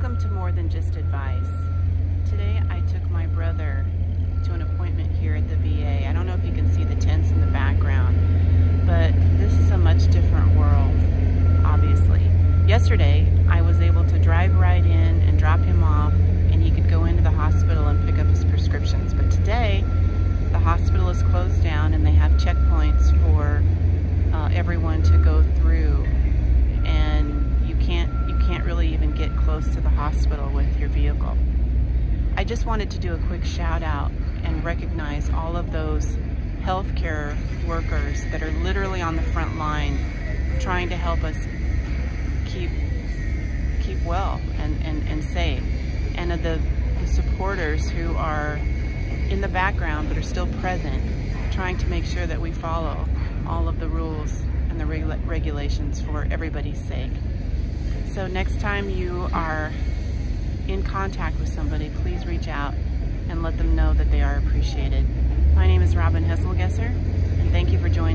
Welcome to More Than Just Advice. Today I took my brother to an appointment here at the VA. I don't know if you can see the tents in the background, but this is a much different world, obviously. Yesterday I was able to drive right in and drop him off and he could go into the hospital and pick up his prescriptions. But today the hospital is closed down can't really even get close to the hospital with your vehicle. I just wanted to do a quick shout out and recognize all of those healthcare workers that are literally on the front line trying to help us keep keep well and, and, and safe. And the, the supporters who are in the background but are still present trying to make sure that we follow all of the rules and the regula regulations for everybody's sake. So next time you are in contact with somebody, please reach out and let them know that they are appreciated. My name is Robin Hesselgesser, and thank you for joining